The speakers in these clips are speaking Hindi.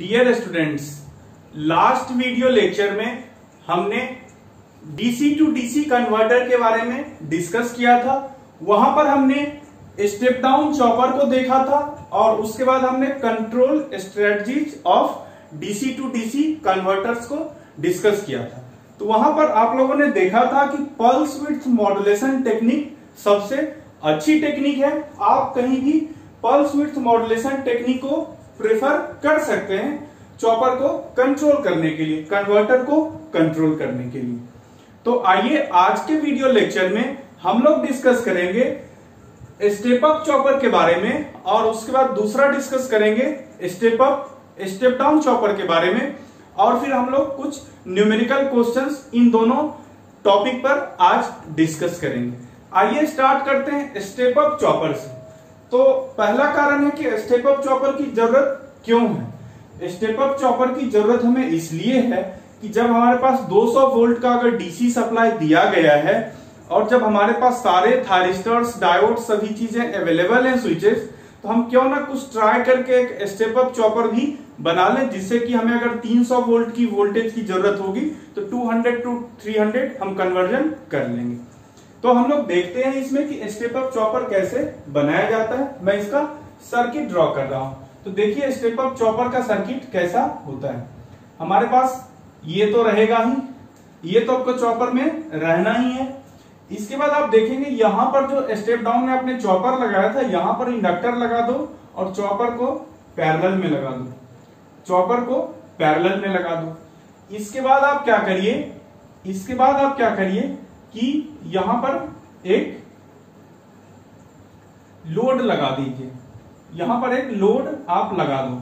Dear students last video lecture में हमने डीसी टू डीसी कन्वर्टर के बारे में डिस्कस किया था। वहाँ पर हमने स्टेप डाउन चॉपर को देखा था और उसके बाद हमने control strategies of DC to DC converters को डिस्कस किया था। तो वहाँ पर आप लोगों ने देखा था कि पल्स विथ मॉडुलेशन टेक्निक सबसे अच्छी टेक्निक है। आप कहीं भी पल्स विथ मॉडुलेशन टेक्निक को प्रेफर कर सकते हैं चॉपर को कंट्रोल करने के लिए, कन्वर्टर को कंट्रोल करने के लिए। तो आइए आज के वीडियो लेक्चर में हम लोग डिस्कस करेंगे स्टेप अप चॉपर के बारे में और उसके बाद दूसरा डिस्कस करेंगे step up, step down chopper के बारे में और फिर हम लोग कुछ न्यूमेरिकल क्वेश्चंस इन दोनों टॉपिक पर आज डिस्कस करेंगे। आइए स्टार्ट करते हैं स्टेप अप चॉपर से। तो पहला कारण है कि स्टेप अप चॉपर की ज़रूरत क्यों है? स्टेप अप चॉपर की ज़रूरत हमें इसलिए है कि जब हमारे पास 200 वोल्ट का अगर डीसी सप्लाई दिया गया है और जब हमारे पास सारे थारिस्टर्स डायोड सभी चीज़ें अवेलेबल हैं स्विचेस तो हम क्यों ना कुछ ट्राई करके एक स्टेप अप चॉपर भी बना लें, जिससे कि हमें अगर 300 वोल्ट की वोल्टेज की ज़रूरत होगी तो 200 टू 300 हम कन्वर्जन कर लेंगे। तो हम लोग देखते हैं इसमें कि स्टेप अप चॉपर कैसे बनाया जाता है। मैं इसका सर्किट ड्रॉ कर रहा हूँ। तो देखिए स्टेप अप चॉपर का सर्किट कैसा होता है। हमारे पास ये तो रहेगा ही। ये तो आपको चॉपर में रहना ही है। इसके बाद आप देखेंगे, यहाँ पर जो स्टेप डाउन में आपने चॉपर लगाया था, यहाँ पर इंडक्टर लगा दो और चॉपर को पैरेलल में लगा दो। चॉपर को पैरेलल में लगा दो। इसके बाद आप क्या करिए? इसके बाद आप क्या करिए? कि यहाँ पर एक लोड लगा दीजिए। यहाँ पर एक लोड आप लगा दो।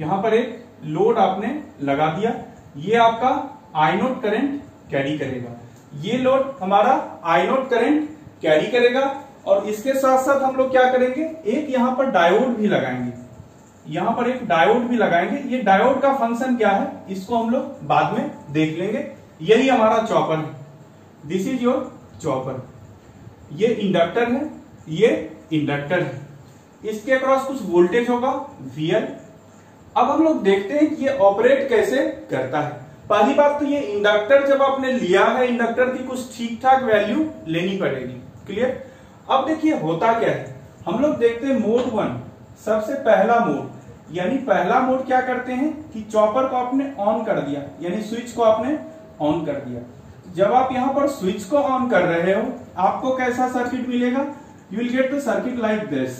यहाँ पर एक लोड आपने लगा दिया। ये आपका आईनोट करंट कैरी करेगा। ये लोड हमारा आईनोट करंट कैरी करेगा और इसके साथ साथ हम लोग क्या करेंगे? एक यहाँ पर डायोड भी लगाएँगे। यहाँ पर एक डायोड भी लगाएँगे। ये डायोड का फ़ंक्शन क्या है? इसको हम लोग बाद में देख लेंगे। यही हमारा चॉपर है। दिस इज़ योर चॉपर ये इंडक्टर है, ये इंडक्टर है। इसके अक्रॉस कुछ वोल्टेज होगा वीएल अब हम लोग देखते हैं कि ये ऑपरेट कैसे करता है। पहली बात तो ये इंडक्टर जब आपने लिया है इंडक्टर की कुछ ठीक ठाक वैल्यू लेनी पड़ेगी। क्लियर अब देखिए होता क्या है। हम लोग देखते हैं मोड वन सबसे पहला मोड यानी पहला मोड क्या करते हैं कि चॉपर को आपने ऑन कर दिया, यानी स्विच को आपने ऑन कर दिया। जब आप यहाँ पर स्विच को ऑन कर रहे हो, आपको कैसा सर्किट मिलेगा? You will get the circuit like this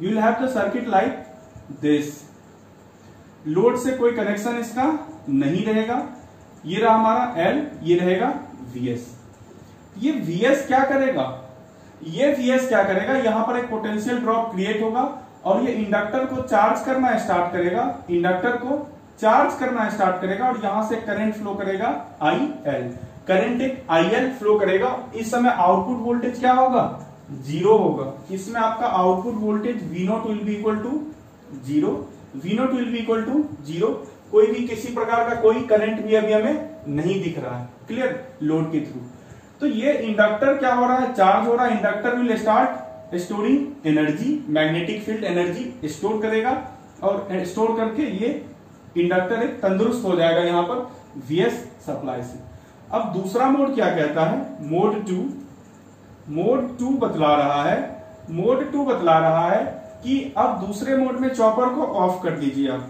you will have the circuit like this load से कोई कनेक्शन इसका नहीं रहेगा। ये रहा हमारा एल ये रहेगा वीएस ये वीएस क्या करेगा? ये वीएस क्या करेगा? यहाँ पर एक पोटेंशियल ड्रॉप क्रिएट होगा। और ये इंडक्टर को चार्ज करना स्टार्ट करेगा। इंडक्टर को चार्ज करना स्टार्ट करेगा और यहाँ से करंट फ्लो करेगा आई एल करंट एक आई एल फ्लो करेगा। इस समय आउटपुट वोल्टेज क्या होगा? ज़ीरो होगा। इसमें आपका output voltage V will be equal to zero V will be equal to zero कोई भी किसी प्रकार का कोई करंट भी अभी हमें नहीं दिख रहा है। क्लियर लोड के थ्रू तो ये इंडक्टर क्या हो रहा है? चार्ज हो रहा है। Inductor will start storing energy, magnetic field energy store करेगा और स्टोर करके ये इंडक्टर एक तंदुरुस्त हो जाएगा यहाँ पर वीएस सप्लाई से। अब दूसरा मोड क्या कहता है? Mode to. मोड टू बतला रहा है। मोड टू बतला रहा है कि अब दूसरे मोड में चॉपर को ऑफ़ कर दीजिए आप।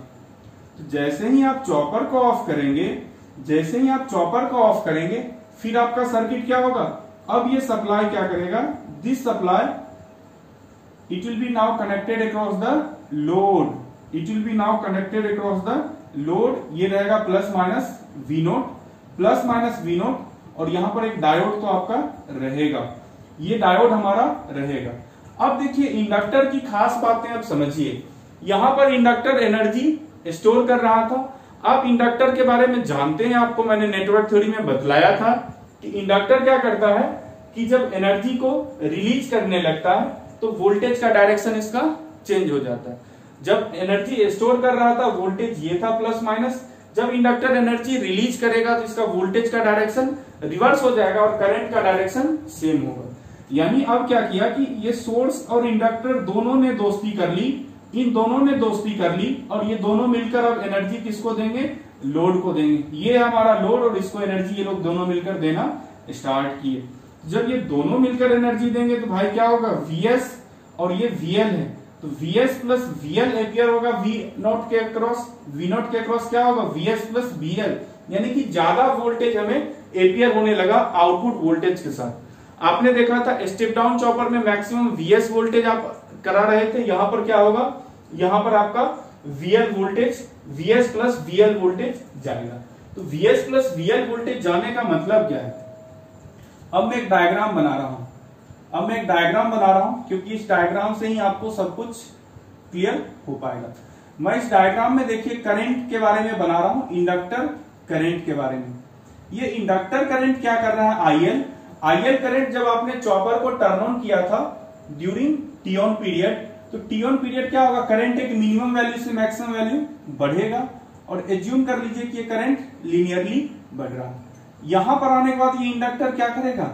तो जैसे ही आप चॉपर को ऑफ़ करेंगे, जैसे ही आप चॉपर को ऑफ़ करेंगे, फिर आपका सर्किट क्या होगा? अब ये सप्लाई क्या करेगा? This supply it will be now connected across the load it will be now connected across the load ये रहेगा plus minus V naught plus minus V naught और यहाँ पर एक डायोड तो आपका रहेगा। ये डायोड हमारा रहेगा। अब देखिए इंडक्टर की खास बातें अब समझिए। यहाँ पर इंडक्टर एनर्जी स्टोर कर रहा था। आप इंडक्टर के बारे में जानते हैं आपको, मैंने नेटवर्क थ्योरी में बतलाया था कि इंडक्टर क्या करता है कि जब एनर्जी को रिलीज़ करने लगता है तो वोल्टेज का डायरेक्शन इसका चेंज हो जाता है। जब एनर्जी स्टोर कर रहा था वोल्टेज ये था प्लस माइनस जब इंडक्टर एनर्जी रिलीज़ करेगा तो इसका वोल्टेज का डायरेक्शन रिवर्स हो जाएगा और करंट का डायरेक्शन सेम होगा। यानी अब क्या किया कि ये सोर्स और इंडक्टर दोनों ने दोस्ती कर ली। इन दोनों ने दोस्ती कर ली और ये दोनों मिलकर अब एनर्जी किसको देंगे? लोड को देंगे। ये हमारा लोड और इसको एनर्जी ये लोग दोनों मिलकर देना स्टार्ट किए। जब ये दोनों मिलकर एनर्जी देंगे तो भाई क्या होगा? वीएस और ये वीएल है। तो वीएस प्लस वीएल एपियर होगा वी नॉट के क्रॉस वी नॉट के क्रॉस क्या होगा? वीएस प्लस वीएल यानी कि ज़्यादा वोल्टेज हमें एपियर होने लगा आउटपुट वोल्टेज के साथ। आपने देखा था स्टेप डाउन चॉपर में मैक्सिमम वीएस वोल्टेज आप करा रहे थे। यहाँ पर क्या होगा? यहाँ पर आपका VL voltage VS plus VL voltage जाएगा। तो वीएस प्लस वीएल वोल्टेज जाने का मतलब क्या है? अब मैं एक डायग्राम बना रहा हूँ। अब मैं एक डायग्राम बना रहा हूँ, क्योंकि इस डायग्राम से ही आपको सब कुछ क्लियर हो पाएगा। मैं इस डायग्राम में देखिए करंट के बारे में बना रहा हूँ इंडक्टर करंट के बारे में। ये इंडक्टर करंट क्या कर रहा है? आईएल आईएल करंट जब आपने चॉपर को टर्न ऑन किया था ड्यूरिंग टी ऑन पीरियड तो टी ऑन पीरियड क्या होगा? करंट एक मिनिमम वैल्यू से मैक्सिमम वैल्यू बढ़ेगा। और एज्यूम कर लीजिए कि ये करंट लीनियरली बढ़ रहा है। यहाँ पर आने के बाद ये इंडक्टर क्या करेगा?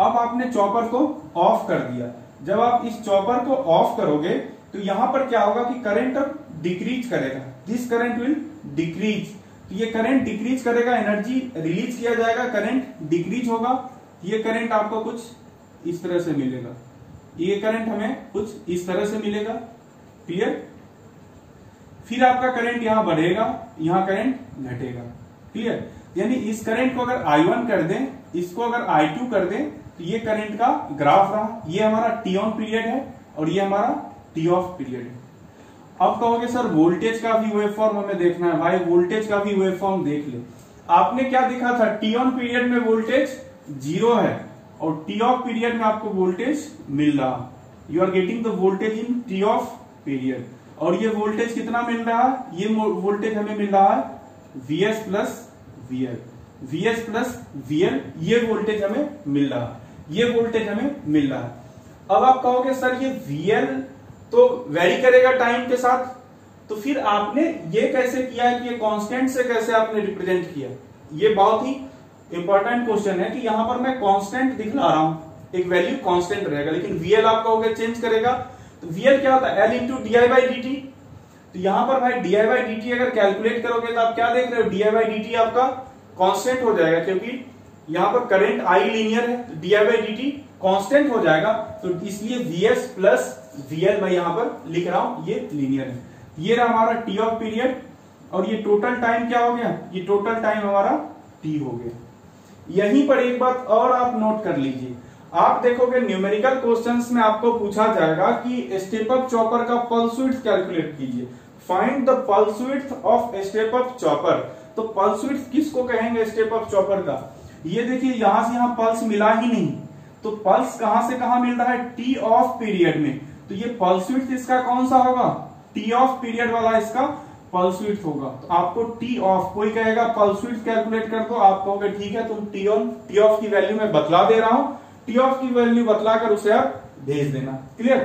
अब आपने चॉपर को ऑफ़ कर दिया। जब आप इस चॉपर को ऑफ़ करोगे तो यहाँ पर क्या होगा कि करंट अब डिक्रीज करेगा। दिस करंट विल डिक्रीज तो ये करंट डिक्रीज करेगा एनर्जी रिलीज़ किया जाएगा करंट डिक्रीज होगा। ये करंट आपको कुछ इस तरह से मिलेगा। ये करंट हमें कुछ इस तरह से मिलेगा। क्लियर फिर आपका करंट यहाँ बढ़ेगा, यहाँ करंट घटेगा। क्लियर यानी इस करंट को अगर I1 कर दें, इसको अगर I2 कर दें तो ये करंट का ग्राफ रहा। ये हमारा टी ऑन पीरियड है और ये हमारा टी ऑफ़ पीरियड है। अब कहोगे, सर वोल्टेज का भी वेव फॉर्म हमें देखना है। भाई वोल्टेज का भी वेव फॉर्म देख ले। आपने क्या देखा था? टी ऑन पीरियड में वोल्टेज ज़ीरो है और टी ऑफ़ पीरियड में आपको वोल्टेज मिल रहा। You are getting the voltage in T off period और ये वोल्टेज कितना मिल रहा? है ये वोल्टेज हमें मिल रहा है VS plus VL VS plus VL ये वोल्टेज हमें मिल रहा। है ये वोल्टेज हमें मिल रहा। है अब आप कहोगे, सर, ये वीएल तो वेरी करेगा टाइम के साथ? तो फिर आपने ये कैसे किया कि ये कांस्टेंट से कैसे आपने रिप्रेजेंट किया? ये बहुत ही इंपॉर्टेंट क्वेश्चन है कि यहाँ पर मैं कांस्टेंट दिखला रहा हूँ। एक वैल्यू कांस्टेंट रहेगा, लेकिन वीएल आप कहोगे चेंज करेगा। तो वीएल क्या होता है? L into D I by D T तो यहाँ पर भाई डी आई अगर कैलकुलेट करोगे तो आप क्या देख रहे हो? डी आई आपका कॉन्स्टेंट हो जाएगा, क्योंकि यहाँ पर करंट आई लीनियर है तो डी आई कॉन्स्टेंट हो जाएगा। तो इसलिए वीएस प्लस वीएल मैं यहाँ पर लिख रहा हूँ, ये लीनियर है। ये रहा हमारा टी ऑफ़ पीरियड और ये टोटल टाइम क्या हो गया? ये टोटल टाइम हमारा टी हो गया। यहीं पर एक बात और आप नोट कर लीजिए। आप देखोगे न्यूमेरिकल क्वेश्चंस में आपको पूछा जाएगा कि स्टेप अप चॉपर का पल्स विड्थ कैलकुलेट कीजिए। Find the pulse width of step up chopper तो पल्स विड्थ किसको कहेंगे स्टेप अप चॉपर का? ये देखिए, यहाँ से यहाँ पल्स मिला ही नहीं। तो पल्स कहाँ से कहाँ मिल रहा है? टी ऑफ़ पीरियड में। तो ये पल्स विड्थ इसका कौन सा होगा? टी ऑफ़ पीरियड वाला इसका पल्स विड्थ होगा। तो आपको टी ऑफ़ कोई कहेगा पल्स विड्थ कैलकुलेट कर दो। आप कहोगे, ठीक है, तुम टी ऑन टी ऑफ़ की वैल्यू में बतला दे रहा हूँ। टी ऑफ़ की वैल्यू बतलाकर उसे आप भेज देना। क्लियर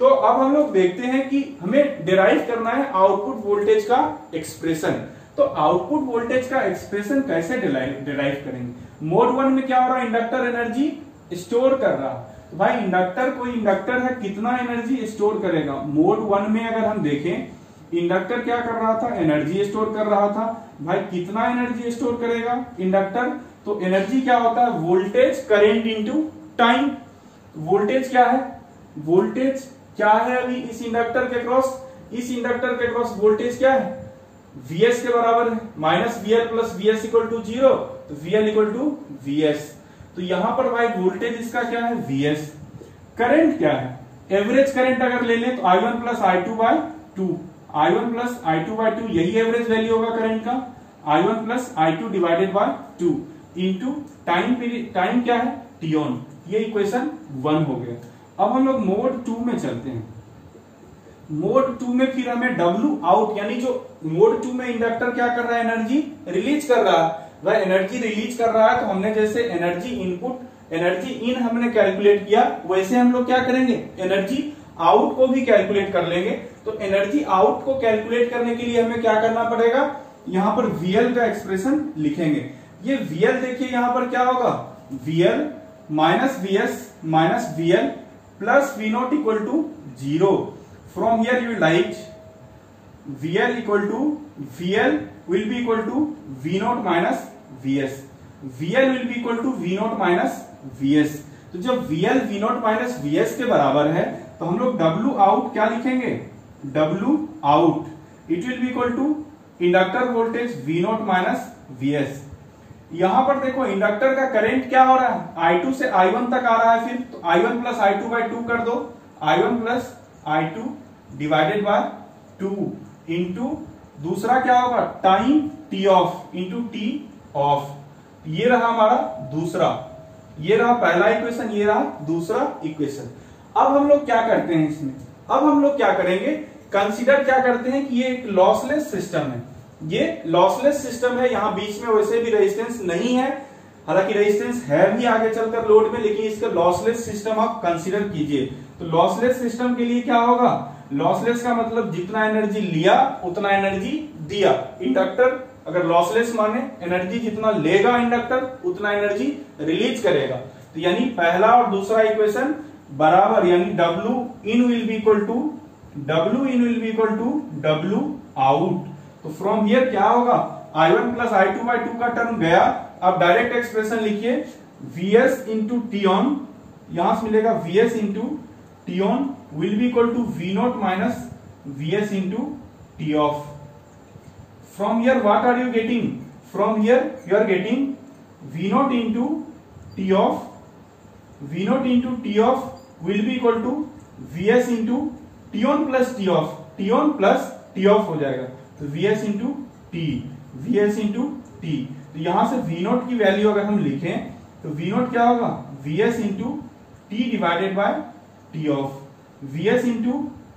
तो अब हम लोग देखते हैं कि हमें डिराइव करना है आउटपुट वोल्टेज का एक्सप्रेशन तो आउटपुट वोल्टेज का एक्सप्रेशन कैसे डिराइव करेंगे? मोड वन में क्या हो रहा है? इंडक्टर एनर्जी स्टोर कर रहा। तो भाई इंडक्टर कोई इंडक्टर है, कितना एनर्जी स्टोर करेगा? मोड वन में अगर हम देखें इंडक्टर क्या कर रहा था? एनर्जी स्टोर कर रहा था। भाई, कितना एनर्जी स्टोर करेगा इंडक्टर तो एनर्जी क्या होता है? Voltage current into time voltage क्या है? वोल्टेज क्या है अभी इस इंडक्टर के क्रॉस इस इंडक्टर के क्रॉस वोल्टेज क्या है? Vs के बराबर है। Minus VL plus S equal to zero तो वीएल इक्वल टू वीएस तो यहाँ पर भाई वोल्टेज इसका क्या है? Vs. करंट क्या है? एवरेज करंट अगर ले लें तो I one plus I two by two I one plus I two by two यही एवरेज वैल्यू होगा करंट का। I one plus I two divided by two into time time क्या है? टी ऑन ये इक्वेशन वन हो गया। अब हम लोग मोड टू में चलते हैं। मोड टू में फिर हमें डब्ल्यू आउट यानी जो मोड टू में इंडक्टर क्या कर रहा है एनर्जी रिलीज़ कर रहा। है वह एनर्जी रिलीज़ कर रहा है तो हमने जैसे एनर्जी इनपुट एनर्जी इन हमने कैलकुलेट किया, वैसे हम लोग क्या करेंगे? एनर्जी आउट को भी कैलकुलेट कर लेंगे। तो एनर्जी आउट को कैलकुलेट करने के लिए हमें क्या करना पड़ेगा? यहाँ पर वीएल का एक्सप्रेशन लिखेंगे। ये वीएल देखिए यहाँ पर क्या होगा? VL minus V S minus V to zero from here you light V L equal to V L will be equal to V naught minus V S V L will be equal to V naught minus V S तो जब V naught minus V S के बराबर है तो हम लोग डब्ल्यू आउट क्या लिखेंगे? W out it will be equal to inductor voltage naught minus V S यहाँ पर देखो, इंडक्टर का करंट क्या हो रहा है? I2 से I1 तक आ रहा है फिर। तो I1 plus I two by two कर दो। I1 plus I two divided by two into दूसरा क्या होगा? Time T off into T off ये रहा हमारा दूसरा। ये रहा पहला इक्वेशन ये रहा दूसरा इक्वेशन अब हम लोग क्या करते हैं इसमें? अब हम लोग क्या करेंगे? कंसिडर क्या करते हैं कि ये एक लॉसलेस सिस्टम है। ये लॉसलेस सिस्टम है, यहाँ बीच में वैसे भी रेजिस्टेंस नहीं है। हालाँकि रेजिस्टेंस है भी आगे चलकर लोड में, लेकिन इसका लॉसलेस सिस्टम आप कंसिडर कीजिए। तो लॉसलेस सिस्टम के लिए क्या होगा? लॉसलेस का मतलब जितना एनर्जी लिया, उतना एनर्जी दिया। इंडक्टर अगर लॉसलेस माने एनर्जी जितना लेगा इंडक्टर उतना एनर्जी रिलीज़ करेगा। तो यानी पहला और दूसरा इक्वेशन बराबर, यानी W in will be equal to W in will be equal to W out तो फ्रॉम हियर क्या होगा? I one plus I two by two का टर्म गया। अब डायरेक्ट एक्सप्रेशन लिखिए। V S into T on यहाँ से मिलेगा V S into T on will be equal to V naught minus V S into T off from here what are you getting from here you are getting V naught into T off V naught into T off will be equal to V S into T on plus T off T on plus T off हो जाएगा। तो V S into T V S into T तो यहाँ से वी नोट की वैल्यू अगर हम लिखें तो वी नोट क्या होगा? V S into T divided by T off V S into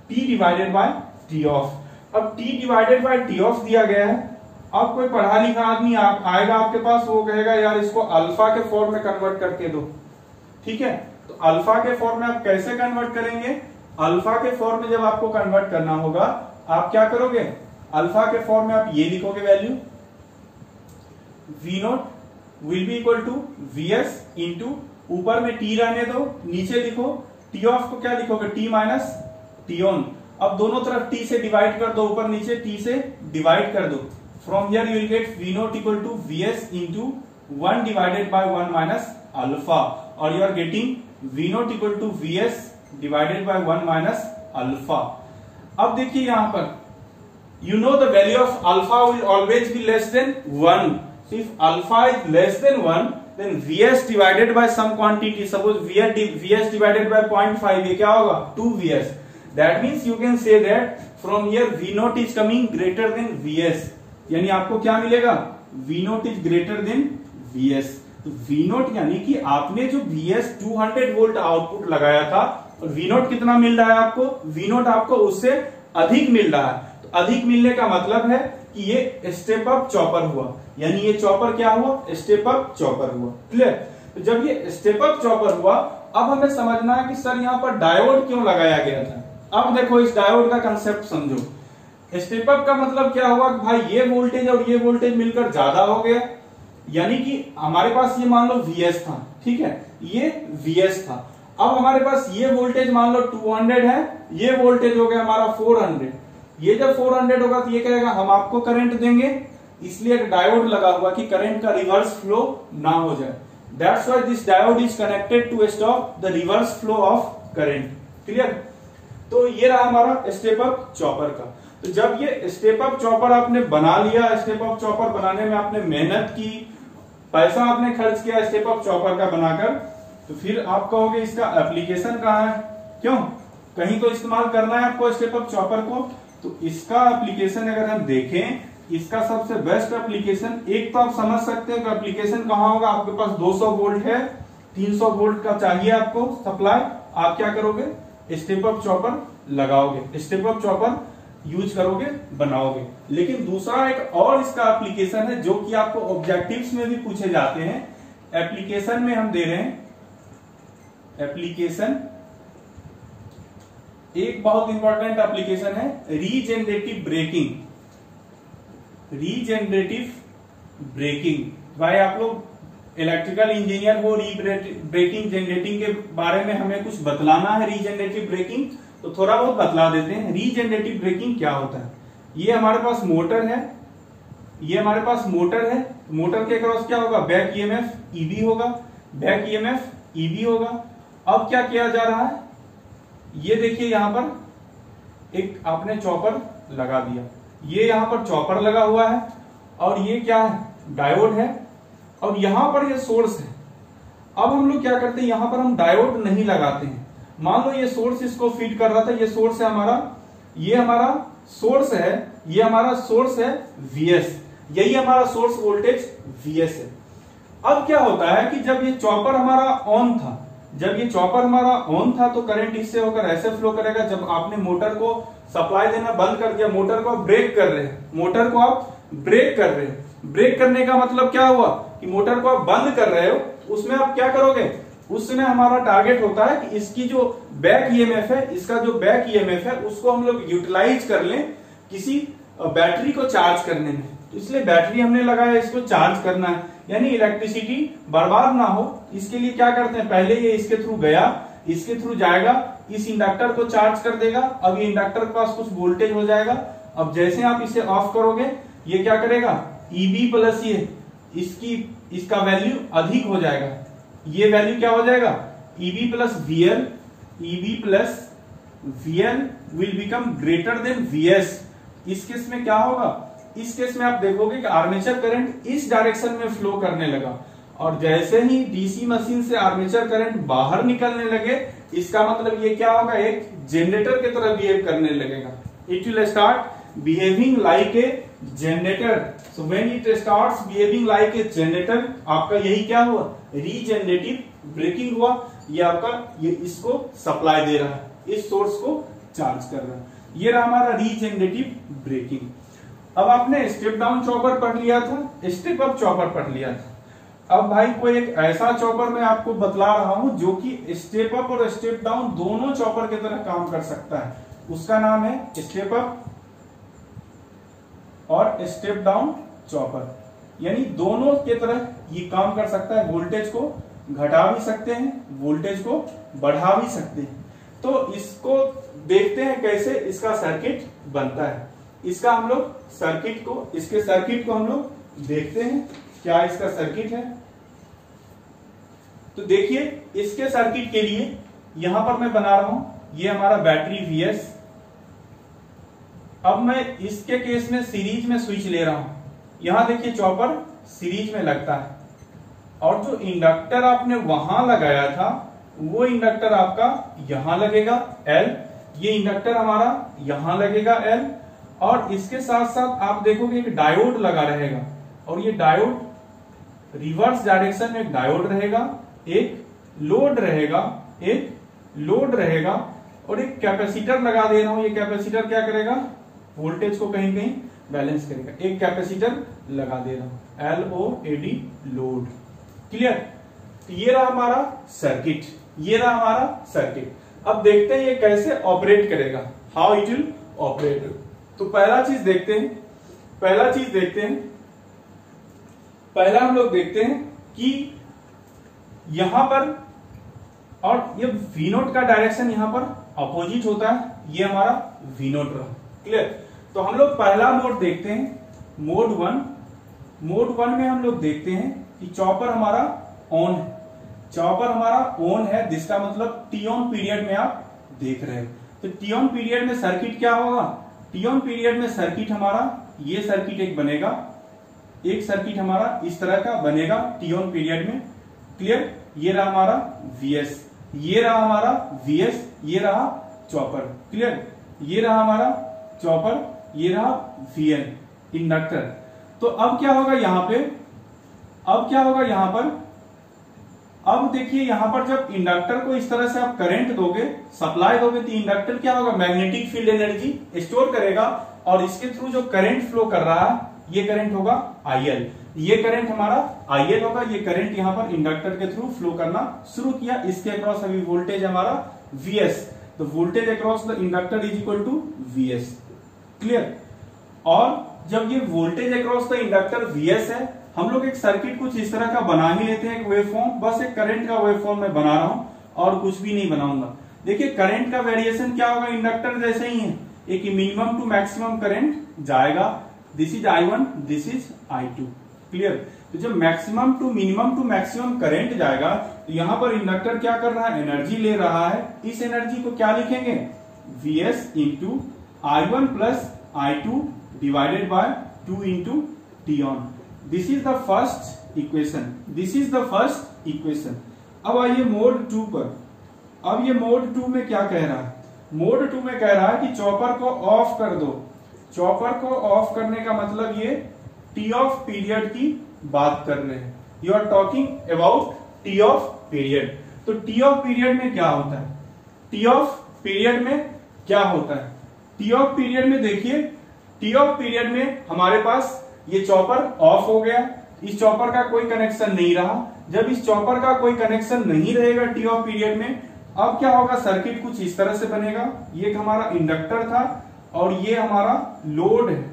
T divided by T off अब T divided by T off दिया गया है। अब कोई पढ़ा लिखा आदमी आप आएगा आपके पास, वो कहेगा, यार, इसको अल्फ़ा के फॉर्म में कन्वर्ट करके दो। ठीक है? तो अल्फ़ा के फॉर्म में आप कैसे कन्वर्ट करेंगे? अल्फ़ा के फॉर्म में जब आपको कन्वर्ट करना होगा, आप क्या करोगे? अल्फ़ा के फॉर्म में आप ये लिखोगे value V naught will be equal to V S into ऊपर में टी रहने दो, नीचे लिखो टी ऑफ़ को क्या लिखोगे? टी माइनस टी ऑन अब दोनों तरफ़ टी से डिवाइड कर दो, ऊपर नीचे टी से डिवाइड कर दो. From here you will get V naught equal to V S into one divided by one minus alpha और you are getting V naught equal to V S divided by one minus alpha अब देखिए यहाँ पर you know the value of alpha will always be less than 1. So if alpha is less than 1, then Vs divided by some quantity, suppose Vs divided by 0.5, ये क्या होगा 2Vs. That means you can say that from here V naught is coming greater than Vs. यानी आपको क्या मिलेगा V naught is greater than Vs. तो V naught यानी कि आपने जो Vs 200 वोल्ट आउटपुट लगाया था और V naught कितना मिल रहा है आपको V naught आपको उससे अधिक मिल रहा है अधिक मिलने का मतलब है कि ये स्टेप अप चॉपर हुआ। यानी ये चॉपर क्या हुआ? स्टेप अप चॉपर हुआ। क्लियर तो जब ये स्टेप अप चॉपर हुआ, अब हमें समझना है कि सर यहाँ पर डायोड क्यों लगाया गया था? अब देखो, इस डायोड का कंसेप्ट समझो। स्टेप अप का मतलब क्या हुआ कि भाई ये वोल्टेज और ये वोल्टेज मिलकर ज़्यादा हो गया। यानी कि हमारे पास ये मान लो वीएस था, ठीक है? ये वीएस था। अब हमारे पास ये वोल्टेज मान लो 200 है, ये वोल्टेज हो गया हमारा 400 ये जब 400 होगा तो ये कहेगा, हम आपको करंट देंगे। इसलिए एक डायोड लगा हुआ कि करंट का रिवर्स फ्लो ना हो जाए। That's why this diode is connected to stop the reverse flow of current clear तो ये रहा हमारा स्टेप अप चॉपर का। तो जब ये स्टेप अप चॉपर आपने बना लिया स्टेप अप चॉपर बनाने में आपने मेहनत की, पैसा आपने खर्च किया स्टेप अप चॉपर का बनाकर तो फिर आप कहोगे इसका एप्लीकेशन कहा है? क्यों? कहीं तो इस्तेमाल करना है आपको स्टेप अप चॉपर को। तो इसका एप्लीकेशन अगर हम देखें, इसका सबसे बेस्ट एप्लीकेशन एक तो आप समझ सकते हैं कि एप्लीकेशन कहाँ होगा। आपके पास 200 वोल्ट है 300 वोल्ट का चाहिए आपको सप्लाई आप क्या करोगे? स्टेप अप चॉपर लगाओगे। स्टेप अप चॉपर यूज़ करोगे, बनाओगे। लेकिन दूसरा एक और इसका एप्लीकेशन है, जो कि आपको ऑब्जेक्टिव्स में भी पूछे जाते हैं। एप्लीकेशन में हम दे रहे हैं एप्लीकेशन एक बहुत इंपॉर्टेंट एप्लीकेशन है रीजेनरेटिव ब्रेकिंग रीजेनरेटिव ब्रेकिंग भाई, आप लोग इलेक्ट्रिकल इंजीनियर हो री ब्रेकिंग जनरेटिंग के बारे में हमें कुछ बतलाना है रीजनरेटिव ब्रेकिंग तो थोड़ा बहुत बतला देते हैं रीजेनरेटिव ब्रेकिंग क्या होता है? ये हमारे पास मोटर है, ये हमारे पास मोटर है मोटर के क्रॉस क्या होगा? बैक ईएमएफ ईबी होगा बैक ईएमएफ ईबी होगा। अब क्या किया जा रहा है? ये देखिए यहाँ पर, एक आपने चॉपर लगा दिया। ये यहाँ पर चॉपर लगा हुआ है, और ये क्या है? डायोड है, और यहाँ पर ये सोर्स है। अब हम लोग क्या करते हैं? यहाँ पर हम डायोड नहीं लगाते हैं। मान लो ये सोर्स इसको फ़ीड कर रहा था, ये सोर्स है हमारा, ये हमारा सोर्स है, ये हमारा सोर्स है वीएस यही हमारा सोर्स वोल्टेज वीएस है। अब क्या होता है कि जब ये चॉपर हमारा ऑन था जब ये चॉपर हमारा ऑन था तो करंट इससे होकर ऐसे फ्लो करेगा। जब आपने मोटर को सप्लाई देना बंद कर दिया मोटर को आप ब्रेक कर रहे हैं। मोटर को आप ब्रेक कर रहे हैं। ब्रेक करने का मतलब क्या हुआ? कि मोटर को आप बंद कर रहे हो, उसमें आप क्या करोगे? उस समय हमारा टारगेट होता है कि इसकी जो बैक ईएमएफ है, इसका जो बैक ईएमएफ है, उसको हम लोग यूटिलाइज कर लें किसी बैटरी को चार्ज करने में। तो इसलिए बैटरी हमने लगाया, इसको चार्ज करना है। यानी इलेक्ट्रिसिटी बर्बाद ना हो। इसके लिए क्या करते हैं? पहले ये इसके थ्रू गया, इसके थ्रू जाएगा, इस इंडक्टर को चार्ज कर देगा, अब ये इंडक्टर के पास कुछ वोल्टेज हो जाएगा। अब जैसे आप इसे ऑफ़ करोगे, ये क्या करेगा? ईबी प्लस ये, इसकी, इसका वैल्यू अधिक हो जाएगा। ये वैल्यू क्या हो जाएगा? EB plus VL EB plus VL will become greater than VS इस केस में क्या होगा? इस केस में आप देखोगे कि आर्मेचर करंट इस डायरेक्शन में फ्लो करने लगा। और जैसे ही डीसी मशीन से आर्मेचर करंट बाहर निकलने लगे, इसका मतलब ये क्या होगा? एक जनरेटर की तरह बिहेव करने लगेगा। It will start behaving like a generator so when it starts behaving like a generator आपका यही क्या हुआ? रीजनरेटिव ब्रेकिंग हुआ। ये आपका, ये इसको सप्लाई दे रहा है। इस सोर्स को चार्ज कर रहा है। ये रहा हमारा रीजनरेटिव ब्रेकिंग अब आपने स्टेप डाउन चॉपर पढ़ लिया था स्टेप अप चॉपर पढ़ लिया था। अब भाई कोई एक ऐसा चॉपर मैं आपको बतला रहा हूँ जो कि स्टेप अप और स्टेप डाउन दोनों चॉपर की तरह काम कर सकता है। उसका नाम है स्टेप अप और स्टेप डाउन चॉपर यानी दोनों के तरह ये काम कर सकता है वोल्टेज को घटा भी सकते हैं वोल्टेज को बढ़ा भी सकते हैं। तो इसको देखते हैं कैसे इसका सर्किट बनता है। इसका हम लोग सर्किट को, इसके सर्किट को हम लोग देखते हैं, क्या इसका सर्किट है। तो देखिए, इसके सर्किट के लिए यहाँ पर मैं बना रहा हूँ, ये हमारा बैटरी वीएस अब मैं इसके केस में सीरीज़ में स्विच ले रहा हूँ। यहाँ देखिए चॉपर सीरीज़ में लगता है। और जो इंडक्टर आपने वहाँ लगाया था, वो इंडक्टर आपका यहाँ लगेगा एल ये इंडक्टर हमारा यहाँ लगेगा एल और इसके साथ साथ आप देखोगे एक डायोड लगा रहेगा। और ये डायोड रिवर्स डायरेक्शन में एक डायोड रहेगा, एक लोड रहेगा, एक लोड रहेगा। और एक कैपेसिटर लगा दे रहा हूँ। ये कैपेसिटर क्या करेगा? वोल्टेज को कहीं कहीं बैलेंस करेगा। एक कैपेसिटर लगा दे रहा हूँ। L O A D load clear ये रहा हमारा सर्किट ये रहा हमारा सर्किट अब देखते हैं ये कैसे ऑपरेट करेगा। हाउ इट विल ऑपरेट तो पहला चीज़ देखते हैं, पहला चीज़ देखते हैं, पहला हम लोग देखते हैं कि यहाँ पर, और ये वी नोट का डायरेक्शन यहाँ पर अपोजिट होता है, ये हमारा वी नोट रहा क्लियर तो हम लोग पहला मोड देखते हैं मोड वन मोड वन में हम लोग देखते हैं कि चॉपर हमारा ऑन है। चॉपर हमारा ऑन है, जिसका मतलब टी ऑन पीरियड में आप देख रहे हो। तो टी ऑन पीरियड में सर्किट क्या होगा? टी ऑन पीरियड में सर्किट हमारा ये सर्किट एक बनेगा, एक सर्किट हमारा इस तरह का बनेगा टी ऑन पीरियड में। क्लियर ये रहा हमारा वीएस ये रहा हमारा वीएस ये रहा चॉपर क्लियर ये रहा हमारा चॉपर ये रहा वीएन इंडक्टर तो अब क्या होगा यहाँ पे? अब क्या होगा यहाँ पर? अब देखिए यहाँ पर जब इंडक्टर को इस तरह से आप करंट दोगे, सप्लाई दोगे तो इंडक्टर क्या होगा? मैग्नेटिक फ़ील्ड एनर्जी स्टोर करेगा और इसके थ्रू जो करंट फ्लो कर रहा है, ये करंट होगा आईएल ये करंट हमारा आईएल होगा, ये करंट यहाँ पर इंडक्टर के थ्रू फ्लो करना शुरू किया। इसके अक्रॉस अभी वोल्टेज हमारा वीएस तो voltage across the inductor is equal to VS clear? और जब ये voltage across the inductor VS है हम लोग एक सर्किट कुछ इस तरह का बना ही लेते हैं एक वेव फॉर्म बस एक करंट का वेव फॉर्म मैं बना रहा हूँ और कुछ भी नहीं बनाऊँगा। देखिए करंट का वेरिएशन क्या होगा? इंडक्टर जैसे ही है। एक मिनिमम टू मैक्सिमम करंट जाएगा। This is I one this is I two clear तो जब maximum to minimum to maximum current जाएगा तो यहाँ पर इंडक्टर क्या कर रहा है? एनर्जी ले रहा है। इस एनर्जी को क्या लिखेंगे? V S into I one plus I two divided by two into T on this is the first equation this is the first equation अब आइए मोड टू पर। अब ये मोड टू में क्या कह रहा है? मोड टू में कह रहा है कि चॉपर को ऑफ़ कर दो। चॉपर को ऑफ़ करने का मतलब ये टी ऑफ़ पीरियड की बात कर रहे हैं you are talking about T off period तो टी ऑफ़ पीरियड में क्या होता है? टी ऑफ़ पीरियड में क्या होता है? टी ऑफ़ पीरियड में देखिए टी ऑफ़ पीरियड में हमारे पास ये चॉपर ऑफ़ हो गया। इस चॉपर का कोई कनेक्शन नहीं रहा। जब इस चॉपर का कोई कनेक्शन नहीं रहेगा टी ऑफ़ पीरियड में, अब क्या होगा? सर्किट कुछ इस तरह से बनेगा। ये हमारा इंडक्टर था और ये हमारा लोड है।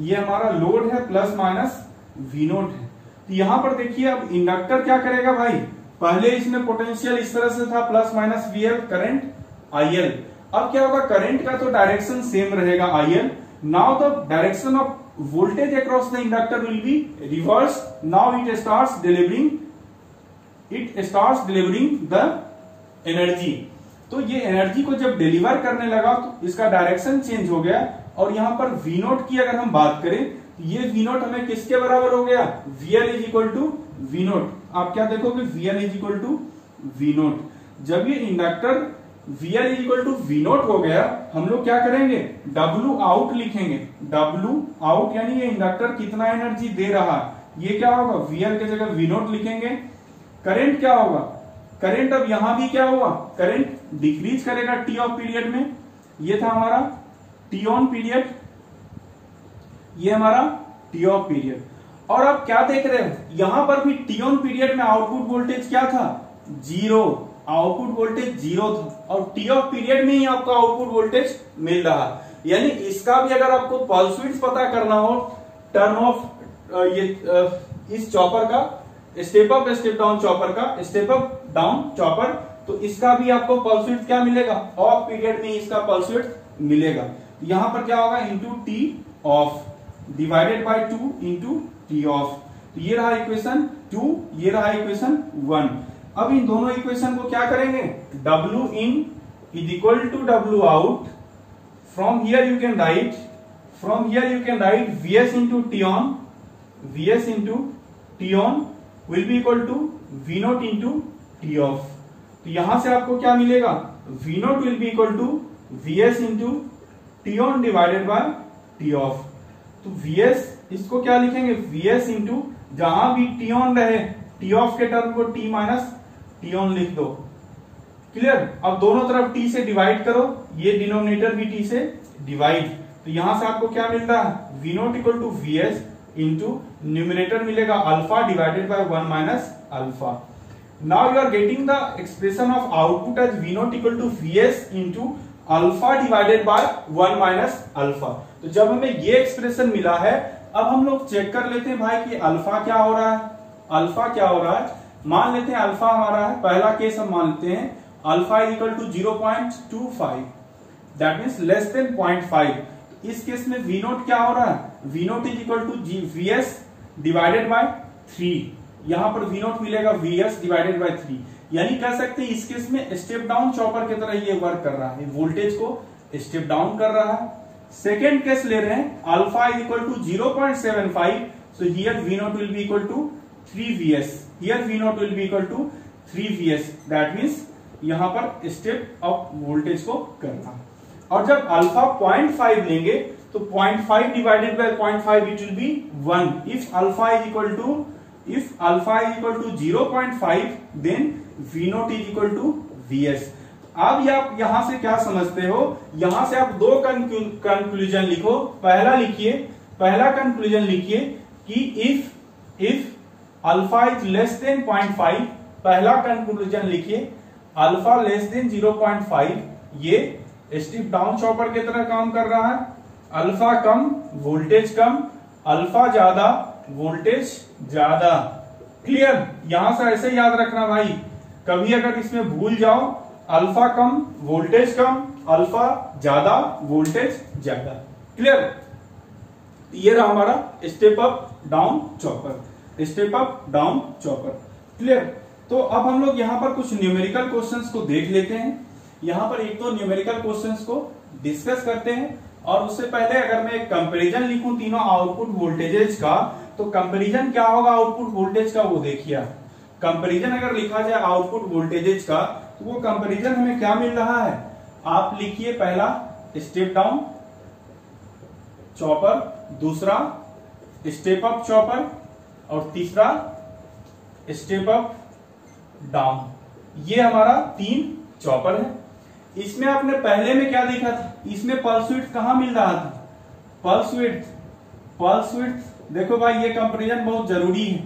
ये हमारा लोड है प्लस माइनस वीनोट है। तो यहाँ पर देखिए, अब इंडक्टर क्या करेगा भाई? पहले इसमें पोटेंशियल इस तरह से था plus minus VL current IL अब क्या होगा? करंट का तो डायरेक्शन सेम रहेगा IL now the direction of voltage across the inductor will be reverse now it start delivering it start delivering the energy तो ये एनर्जी को जब डिलीवर करने लगा तो इसका डायरेक्शन चेंज हो गया। और यहाँ पर वी नोट की अगर हम बात करें तो ये वी नोट हमें किसके बराबर हो गया? VL is equal to V naught आप क्या देखोगे? VL is equal to V naught जब ये inductor VL is equal to V naught हो गया, हम लोग क्या करेंगे? डब्ल्यू आउट लिखेंगे। डब्ल्यू आउट यानी ये इंडक्टर कितना एनर्जी दे रहा? ये क्या होगा? वीएल के जगह वी नोट लिखेंगे। करेंट क्या होगा? करंट अब यहाँ भी क्या हुआ? करंट डिक्रीज करेगा टी ऑफ़ पीरियड में। ये था हमारा टी ऑन पीरियड ये हमारा टी ऑफ़ पीरियड और आप क्या देख रहे हो? यहाँ पर भी टी ऑन पीरियड में आउटपुट वोल्टेज क्या था? ज़ीरो आउटपुट वोल्टेज ज़ीरो था और टी ऑफ़ पीरियड में ही आपको आउटपुट वोल्टेज मिल रहा। यानी इसका भी अगर आपको पल्स पता करना हो टर्न ऑफ़ ये इस चॉपर का step up step down chopper का स्टेप अप डाउन चॉपर तो इसका भी आपको पल्स क्या मिलेगा? ऑफ़ पीरियड में इसका पल्स मिलेगा। यहाँ पर क्या होगा? Into T off divided by two into T off ये रहा इक्वेशन टू ये रहा इक्वेशन वन अब इन दोनों इक्वेशन को क्या करेंगे? W in is equal to W out from here you can write from here you can write VS into T on V S into T on will be equal to V naught into T off तो यहाँ से आपको क्या मिलेगा? V naught will be equal to V S into T on divided by T off तो वी एस इसको क्या लिखेंगे? वी एस इंटू जहाँ भी टी ऑन रहे टी ऑफ़ के टर्म को टी माइनस टी ऑन लिख दो। क्लियर अब दोनों तरफ़ टी से डिवाइड करो। ये डिनोमिनेटर भी टी से डिवाइड तो यहाँ से आपको क्या मिल रहा है? V naught equal to V S into numerator मिलेगा alpha divided by one minus alpha now you are getting the expression of output as V naught equal to V S into alpha divided by one minus alpha तो जब हमें ये एक्सप्रेशन मिला है, अब हम लोग चेक कर लेते हैं भाई कि अल्फ़ा क्या हो रहा है? अल्फ़ा क्या हो रहा है? मान लेते हैं अल्फ़ा हमारा है, पहला केस हम मान लेते हैं, alpha is equal to zero point two five that means less than point five इस केस में वी नोट क्या हो रहा है? V naught is equal to ji V S divided by three यहाँ पर वी नोट मिलेगा V S divided by three यानी कह सकते हैं इस केस में स्टेप डाउन चॉपर की तरह ये वर्क कर रहा है। वोल्टेज को स्टेप डाउन कर रहा है। सेकेंड केस ले रहे हैं, alpha is equal to zero point seven five so here V naught will be equal to three V S here V naught will be equal to three V S that means यहाँ पर स्टेप ऑफ़ वोल्टेज को करना। और जब अल्फ़ा पॉइंट फाइव लेंगे तो point five divided by point five it will be one if alpha is equal to if alpha is equal to zero point five then V naught is equal to V S अब आप यहाँ से क्या समझते हो? यहाँ से आप दो कंक्लूजन लिखो। पहला लिखिए, पहला कंक्लूजन लिखिए कि if if alpha is less than point five, पहला कंक्लूजन लिखिए। Alpha less than zero point five, ये स्टिप डाउन चॉपर की तरह काम कर रहा है। अल्फ़ा कम, वोल्टेज कम, अल्फ़ा ज़्यादा, वोल्टेज ज़्यादा। क्लियर? यहाँ से ऐसे याद रखना भाई। कभी अगर इसमें भूल जाओ, अल्फ़ा कम, वोल्टेज कम, अल्फ़ा ज़्यादा, वोल्टेज ज़्यादा। क्लियर? ये रहा हमारा step up down chopper step up down chopper clear तो अब हम लोग यहाँ पर कुछ न्यूमेरिकल क्वेश्चंस को देख लेते हैं। यहाँ पर एक तो न्यूमेरिकल क्वेश्चंस को डिस्कस करते हैं। और उससे पहले अगर मैं कंपेरिजन लिखूं तीनों आउटपुट वोल्टेजेस का तो कंपेरिजन क्या होगा आउटपुट वोल्टेज का वो देखिए कंपेरिजन अगर लिखा जाए आउटपुट वोल्टेजेज का तो वो कंपेरिजन हमें क्या मिल रहा है? आप लिखिए पहला स्टेप डाउन चॉपर दूसरा स्टेप अप चॉपर और तीसरा स्टेप अप डाउन ये हमारा तीन चॉपर है। इसमें आपने पहले में क्या देखा था? इसमें पल्स विड्थ कहा मिल रहा था? पल्स विड्थ पल्स विड्थ देखो भाई, ये कंपेरिजन बहुत ज़रूरी है।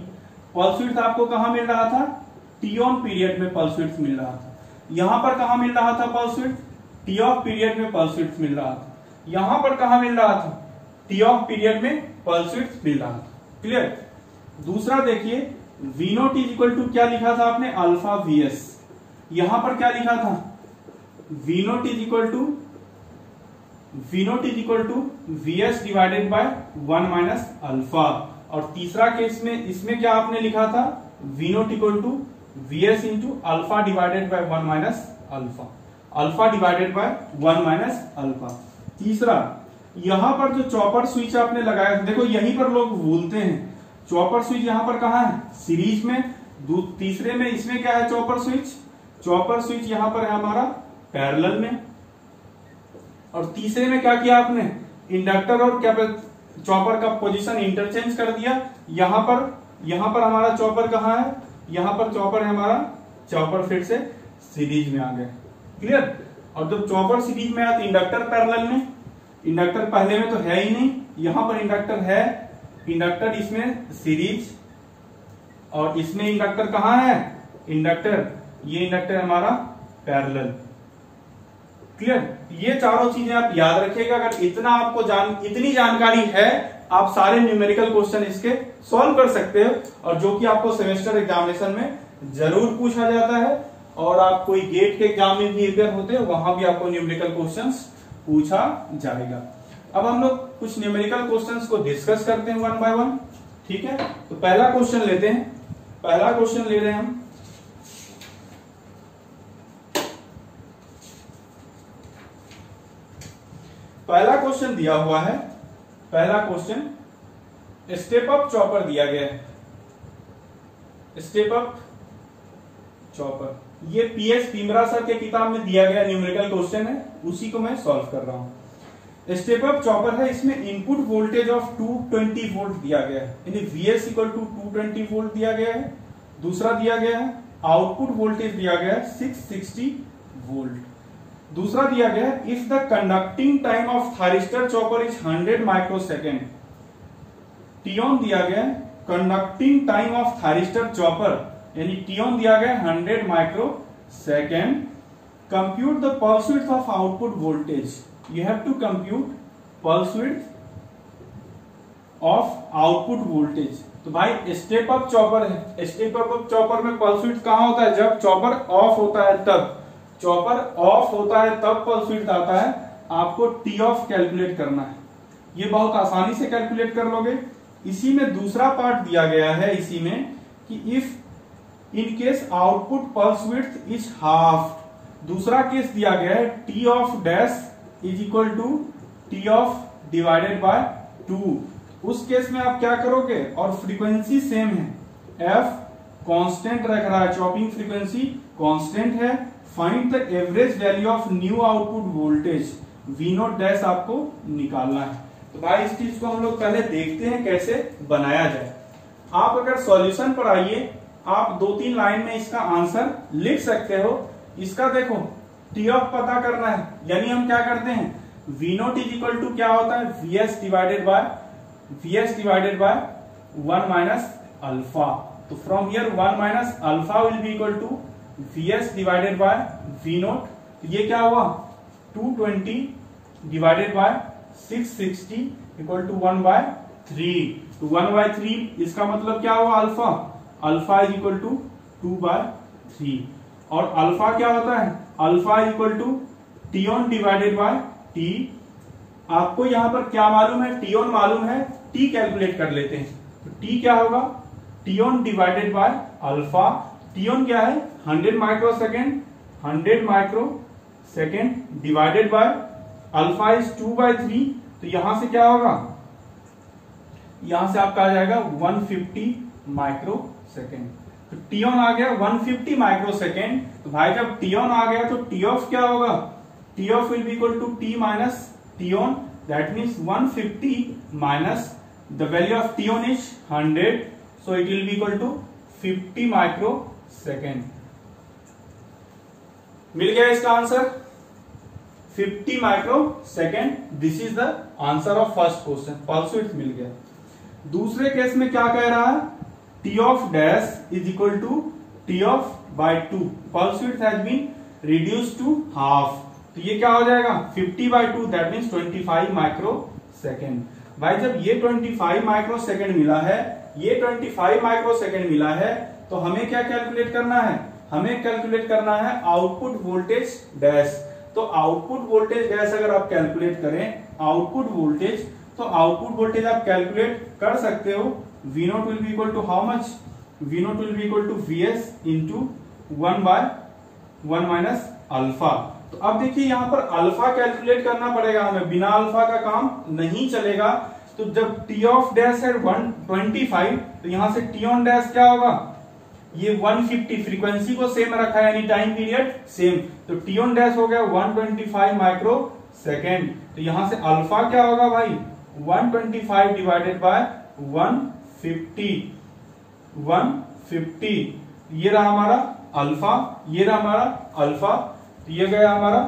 पल्स विड्थ आपको कहा मिल रहा था? टी ऑन पीरियड में पल्स विड्थ मिल रहा था। यहाँ पर कहा मिल रहा था pulse width T off period में पल्स विड्थ मिल रहा था। यहाँ पर कहा मिल रहा था? टी ऑफ़ पीरियड में पल्स विड्थ मिल रहा था। क्लियर दूसरा देखिए V naught is equal to क्या लिखा था आपने? अल्फ़ा वी एस यहाँ पर क्या लिखा था? V naught is equal to V naught is equal to V S divided by one minus alpha और तीसरा केस में, इसमें क्या आपने लिखा था? V naught equal to V S into alpha divided by one minus alpha alpha divided by one minus alpha तीसरा, यहाँ पर जो चॉपर स्विच आपने लगाया, देखो यहीं पर लोग भूलते हैं। चॉपर स्विच यहाँ पर कहा है? सीरीज़ में तीसरे में, इसमें क्या है चॉपर स्विच? चॉपर स्विच यहाँ पर है हमारा पैरेलल में। और तीसरे में क्या किया आपने? इंडक्टर और क्या चॉपर का पोजीशन इंटरचेंज कर दिया। यहाँ पर यहाँ पर हमारा चॉपर कहा है? यहाँ पर चॉपर है हमारा चॉपर फिर से सीरीज़ में आ गए क्लियर? और जब चॉपर सीरीज़ में आया तो इंडक्टर पैरेलल में। इंडक्टर पहले में तो है ही नहीं, यहाँ पर इंडक्टर है इंडक्टर इसमें सीरीज़ और इसमें इंडक्टर कहाँ है? इंडक्टर। ये इंडक्टर हमारा पैरेलल। क्लियर? ये चारों चीज़ें आप याद रखिएगा। अगर इतना आपको जान, इतनी जानकारी है, आप सारे न्यूमेरिकल क्वेश्चन इसके सॉल्व कर सकते हो और जो कि आपको सेमेस्टर एग्जामिनेशन में ज़रूर पूछा जाता है। और आप कोई गेट के एग्ज़ाम में भी होते हैं, वहाँ भी आपको न्यूमेरिकल क्वेश्चन पूछा जाएगा। अब हम लोग कुछ न्यूमेरिकल क्वेश्चंस को डिस्कस करते हैं वन बाय वन ठीक है? तो पहला क्वेश्चन लेते हैं। पहला क्वेश्चन ले रहे हैं हम। पहला क्वेश्चन दिया हुआ है। पहला क्वेश्चन स्टेप अप चॉपर दिया गया है। स्टेप अप चॉपर ये पीएस पिमरा सर के किताब में दिया गया न्यूमेरिकल क्वेश्चन है, उसी को मैं सॉल्व कर रहा हूँ। स्टेप अप चॉपर है, इसमें इनपुट वोल्टेज ऑफ़ 220 वोल्ट दिया गया है। यानी VS equal to two volt दिया गया है, दूसरा दिया गया है आउटपुट वोल्टेज दिया गया है 660 वोल्ट दूसरा दिया गया है if the conducting time of thyristor chopper is 100 microsecond T on दिया गया है conducting time of thyristor chopper यानी टीओन दिया गया है hundred microsecond compute the pulse of output voltage you have to compute pulse width of output voltage तो भाई स्टेप अप चॉपर है। स्टेप अप चॉपर में पल्स विड्थ कहाँ होता है? जब चॉपर ऑफ़ होता है तब। चॉपर ऑफ़ होता है तब पल्स विड्थ आता है। आपको टी ऑफ़ कैलकुलेट करना है। ये बहुत आसानी से कैलकुलेट कर लोगे। इसी में दूसरा पार्ट दिया गया है इसी में कि if in case output pulse width is half दूसरा केस दिया गया है T off dash is equal to T off divided by two उस केस में आप क्या करोगे? और फ्रीक्वेंसी सेम है। एफ़ कांस्टेंट रख रहा है। चॉपिंग फ्रीक्वेंसी कांस्टेंट है। Find the average value of new output voltage V naught dash आपको निकालना है। तो भाई इस चीज़ को हम लोग पहले देखते हैं कैसे बनाया जाए। आप अगर सॉल्यूशन पर आइए, आप दो तीन लाइन में इसका आंसर लिख सकते हो। इसका देखो टी ऑफ़ पता करना है। यानी हम क्या करते हैं? V naught is equal to क्या होता है? V S divided by V S divided by one minus alpha तो from here one minus alpha will be equal to V S divided by V naught ये क्या हुआ? Two twenty divided by six sixty equal to one by three तो वन बाय थ्री इसका मतलब क्या हुआ? Alpha alpha is equal to two by three और अल्फ़ा क्या होता है? Alpha equal to T on divided by T. आपको यहाँ पर क्या मालूम है? टी ऑन मालूम है, टी कैलकुलेट कर लेते हैं। तो टी क्या होगा? T on divided by alpha. T on क्या है? Hundred microsecond, hundred microsecond divided by alpha is two by three. तो यहाँ से क्या होगा? यहाँ से आपका आ जाएगा 150 माइक्रो सेकेंड। तो टी ऑन आ गया 150 माइक्रो सेकेंड तो भाई जब टी ऑन आ गया तो टी ऑफ़ क्या होगा? T off will be equal to T minus T on that means 150 minus the value of T on is 100 so it will be equal to 50 microsecond मिल गया इसका answer 50 microsecond this is the answer of first question pulse मिल गया। दूसरे केस में क्या कह रहा है? T off dash is equal to T off by two pulse been reduce to half तो ये क्या हो जाएगा? 50 by two that means 25 microsecond भाई जब ये 25 माइक्रो सेकेंड मिला है, ये 25 माइक्रो सेकेंड मिला है तो हमें क्या कैलकुलेट करना है? हमें कैलकुलेट करना है आउटपुट वोल्टेज डैश तो आउटपुट वोल्टेज डैश अगर आप कैलकुलेट करें आउटपुट वोल्टेज तो आउटपुट वोल्टेज आप कैलकुलेट कर सकते हो naught will be equal to how much V naught will be equal to V S into one by one minus alpha तो अब देखिए यहाँ पर अल्फ़ा कैलकुलेट करना पड़ेगा हमें। बिना अल्फ़ा का काम नहीं चलेगा। तो जब टी ऑफ़ डैश है वन ट्वेंटी फाइव तो यहाँ से टी ऑन डैश क्या होगा? ये 150 फ्रीक्वेंसी को सेम रखा है, यानी टाइम पीरियड सेम तो टी ऑन डैश हो गया 125 माइक्रो सेकेंड तो यहाँ से अल्फ़ा क्या होगा भाई? 125 डिवाइडेड बाय 150 150 ये रहा हमारा अल्फ़ा ये रहा हमारा अल्फ़ा ये गया हमारा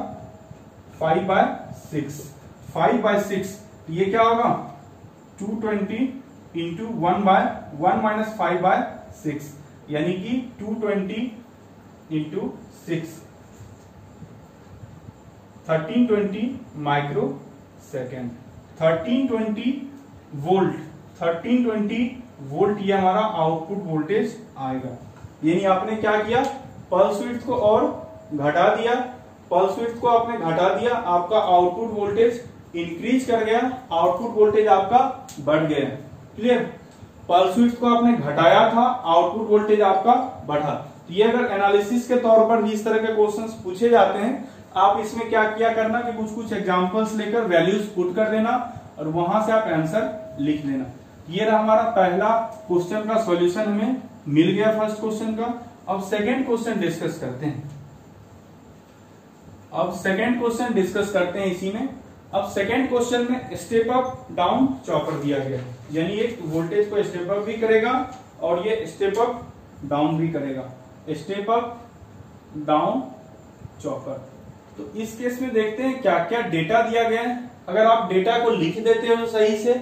5 by six five by six ये क्या होगा? 220 twenty into one by one minus five by six यानी कि 220 twenty into six thirteen twenty microsecond 1320 volt 1320 volt ये हमारा आउटपुट वोल्टेज आएगा। यानी आपने क्या किया? पल्स विड्थ को और घटा दिया। पल्स विड्थ को आपने घटा दिया, आपका आउटपुट वोल्टेज इंक्रीज कर गया, आउटपुट वोल्टेज आपका बढ़ गया। क्लियर पल्स विड्थ को आपने घटाया था, आउटपुट वोल्टेज आपका बढ़ा। तो ये अगर एनालिसिस के तौर पर भी इस तरह के क्वेश्चंस पूछे जाते हैं, आप इसमें क्या किया करना कि कुछ कुछ एग्जांपल्स लेकर वैल्यूज़ पुट कर देना और वहाँ से आप आंसर लिख लेना। ये रहा हमारा पहला क्वेश्चन का सॉल्यूशन हमें मिल गया फ़र्स्ट क्वेश्चन का। अब सेकेंड क्वेश्चन डिस्कस करते हैं। अब सेकेंड क्वेश्चन डिस्कस करते हैं इसी में। अब सेकेंड क्वेश्चन में स्टेप अप डाउन चॉपर दिया गया। यानी एक वोल्टेज को स्टेप अप भी करेगा और ये स्टेप अप डाउन भी करेगा। स्टेप अप डाउन चॉपर तो इस केस में देखते हैं क्या क्या डेटा दिया गया है। अगर आप डेटा को लिख देते हो सही से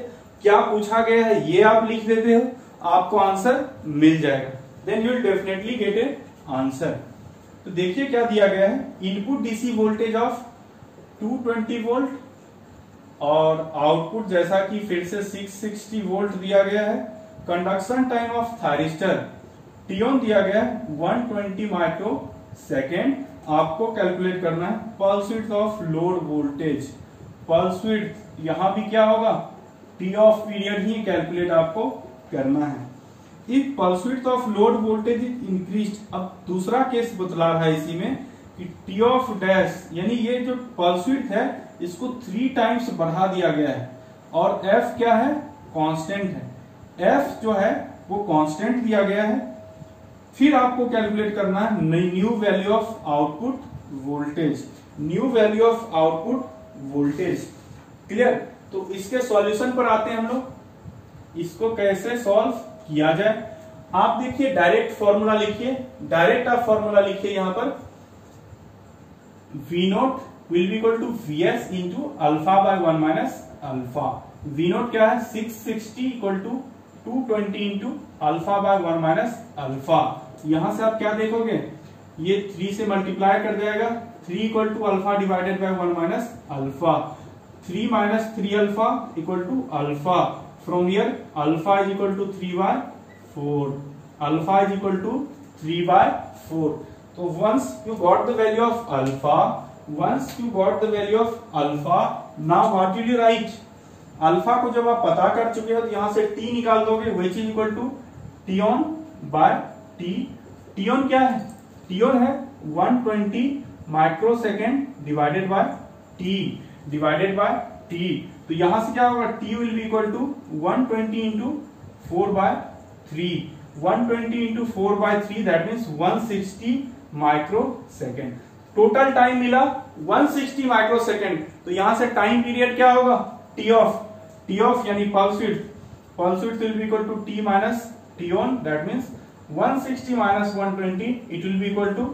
क्या पूछा गया है ये आप लिख देते हो, आपको आंसर मिल जाएगा। Then you definitely get a answer तो देखिए क्या दिया गया है। Input DC voltage of 220 volt और आउटपुट जैसा कि फिर से 660 वोल्ट दिया गया है। Conduction time of thyristor T on दिया गया है 120 माइक्रो सेकेंड आपको कैलकुलेट करना है। Pulse of load voltage pulse यहाँ भी क्या होगा? टी ऑफ़ पीरियड ही कैलकुलेट आपको करना है। If pulse of load voltage is increase अब दूसरा केस बतला रहा है इसी में कि टी ऑफ़ डैश यानी ये जो पल्स है, इसको थ्री टाइम्स बढ़ा दिया गया है। और एफ़ क्या है? कांस्टेंट है। एफ़ जो है, वो कांस्टेंट दिया गया है। फिर आपको कैलकुलेट करना है new value of output voltage new value of output voltage clear तो इसके सॉल्यूशन पर आते हैं हम लोग। इसको कैसे सॉल्व किया जाए? आप देखिए डायरेक्ट फॉर्मूला लिखिए। डायरेक्ट आप फॉर्मूला लिखिए यहाँ पर। V naught will be equal to V S into alpha by one minus alpha V naught क्या है? Six sixty equal to two twenty into alpha by one minus alpha यहाँ से आप क्या देखोगे? ये थ्री से मल्टीप्लाई कर जाएगा। Three equal to alpha divided by one minus alpha three minus three alpha equal to alpha from here alpha is equal to 3 by 4 alpha is equal to 3 by 4 so once you got the value of alpha once you got the value of alpha now what will you write alpha को जब आप पता कर चुके हो तो यहाँ से टी निकाल दोगे which is equal to T on by T T on क्या है टी ऑन है 120 micro second divided by T divided by T तो यहाँ से क्या होगा? T will be equal to 120 twenty into four by three one twenty into four by three that means one sixty micro second total time मिला 160 माइक्रो सेकेंड तो यहाँ से टाइम पीरियड क्या होगा? टी ऑफ़ टी ऑफ़ यानी pulse width pulse width will be equal to T minus T on that means 160 minus 120 it will be equal to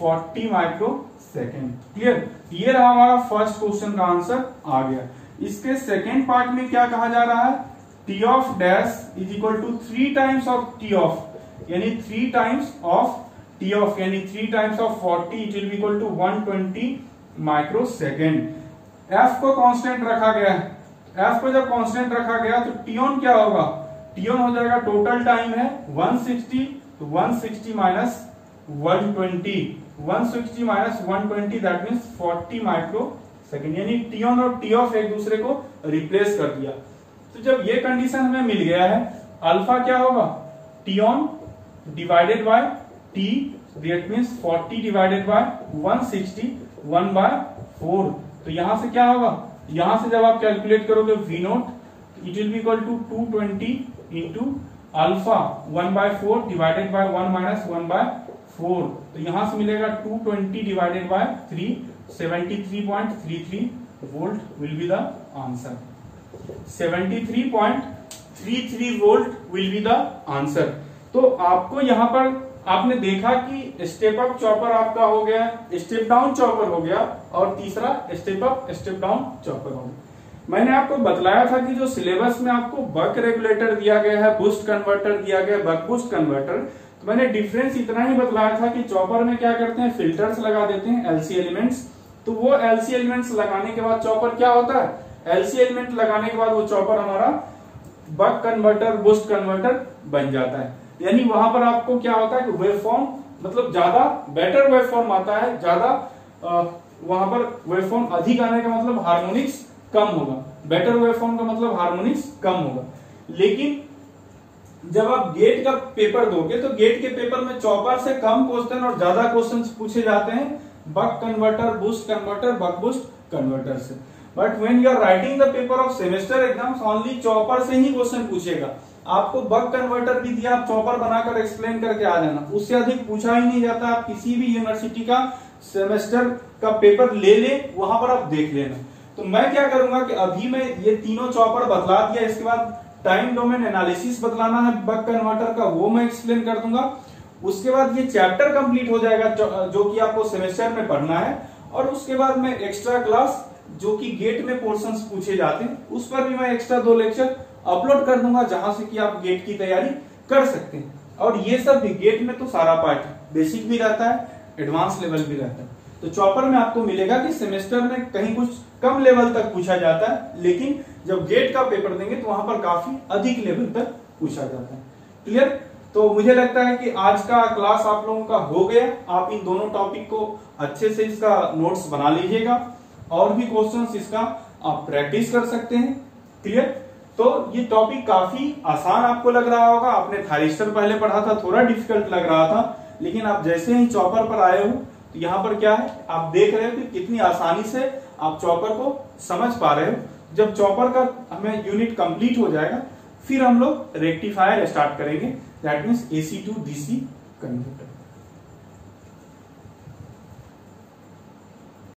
40 micro second clear ये रहा हमारा फ़र्स्ट क्वेश्चन का आंसर आ गया। इसके सेकेंड पार्ट में क्या कहा जा रहा है? T off dash is equal to three times of T off यानी three times of T off यानी three times of forty it will equal to one twenty micro second F को कांस्टेंट रखा गया है। एफ़ को जब कांस्टेंट रखा गया तो टी ऑन क्या होगा? टी ऑन हो जाएगा टोटल टाइम है 160 तो 160 minus 120 160 minus 120 that means 40 micro second यानी टी ऑन और टी ऑफ़ एक दूसरे को रिप्लेस कर दिया। तो जब ये कंडीशन हमें मिल गया है अल्फ़ा क्या होगा? T on divided by T that means 40 divided by 160 1 by 4 तो यहाँ से क्या होगा? यहाँ से जब आप कैलकुलेट करोगे V naught it will be equal to 220 twenty into alpha one by four divided by one minus one by four तो यहाँ से मिलेगा 220 divided by three seventy three point three three volt will be the answer seventy three point three three volt will be the answer तो आपको यहाँ पर आपने देखा कि स्टेप अप चॉपर आपका हो गया स्टेप डाउन चॉपर हो गया और तीसरा step up step down chopper हो गया। मैंने आपको बतलाया था कि जो सिलेबस में आपको बक रेगुलेटर दिया गया है बूस्ट कन्वर्टर दिया गया है बक बूस्ट कन्वर्टर मैंने डिफरेंस इतना ही बतलाया था कि चॉपर में क्या करते हैं? फिल्टर्स लगा देते हैं एलसी एलिमेंट्स तो वो एलसी एलिमेंट्स लगाने के बाद चॉपर क्या होता है? एलसी एलिमेंट लगाने के बाद वो चॉपर हमारा बक कन्वर्टर बूस्ट कन्वर्टर बन जाता है। यानी वहाँ पर आपको क्या होता है कि वेव फॉर्म मतलब ज़्यादा बेटर वेव फॉर्म आता है, ज़्यादा वहाँ पर वेव फॉर्म अधिक आने का मतलब हार्मोनिक्स कम होगा। बेटर वेव फॉर्म का मतलब हार्मोनिक्स कम होगा। लेकिन जब आप गेट का पेपर दोगे तो गेट के पेपर में चौपर से कम क्वेश्चन और ज़्यादा क्वेश्चन पूछे जाते हैं। Buck converter boost converter buck boost converter से। But when you are writing the paper of semester exam only chopper से ही क्वेश्चन पूछेगा। आपको बक कन्वर्टर भी दिया, आप चौपर बनाकर एक्सप्लेन करके आ जाना। उससे अधिक पूछा ही नहीं जाता। आप किसी भी यूनिवर्सिटी का सेमेस्टर का पेपर ले ले, वहाँ पर आप देख लेना। तो मैं क्या करूँगा कि अभी मैं ये तीनों चौपर बदला दिया, इसके बाद टाइम डोमेन एनालिसिस बदलाना है, बक कन्वर्टर का, वो मैं एक्सप्लेन कर दूँगा। उसके बाद ये चैप्टर कंप्लीट हो जाएगा, जो कि आपको सेमेस्टर में पढ़ना है। और उसके बाद मैं एक्स्ट्रा क्लास जो कि गेट में पोर्शंस पूछे जाते हैं, उस पर भी मैं एक्स्ट्रा दो लेक्चर अपलोड कर दूँगा, जहाँ से कि आप गेट की तैयारी कर सकते हैं। और ये सब भी गेट में तो सारा पार्ट बेसिक भी रहता है एडवांस लेवल भी रहता है। तो चॉपर में आपको मिलेगा कि सेमेस्टर में कहीं कुछ कम लेवल तक पूछा जाता है, लेकिन जब गेट का पेपर देंगे तो वहाँ पर काफ़ी अधिक लेवल तक पूछा जाता है। क्लियर? तो मुझे लगता है कि आज का क्लास आप लोगों का हो गया। आप इन दोनों टॉपिक को अच्छे से इसका नोट्स बना लीजिएगा और भी क्वेश्चन इसका आप प्रैक्टिस कर सकते हैं। क्लियर? तो ये टॉपिक काफ़ी आसान आपको लग रहा होगा। आपने थारिस्टर पहले पढ़ा था, थोड़ा डिफ़िकल्ट लग रहा था, लेकिन आप जैसे ही चॉपर पर आए हो तो यहाँ पर क्या है? आप देख रहे हो कि कितनी आसानी से आप चॉपर को समझ पा रहे हो। जब चॉपर का हमें यूनिट कंप्लीट हो जाएगा, फिर हम लोग रेक्टिफायर स्टार्ट करेंगे। That means AC to DC converter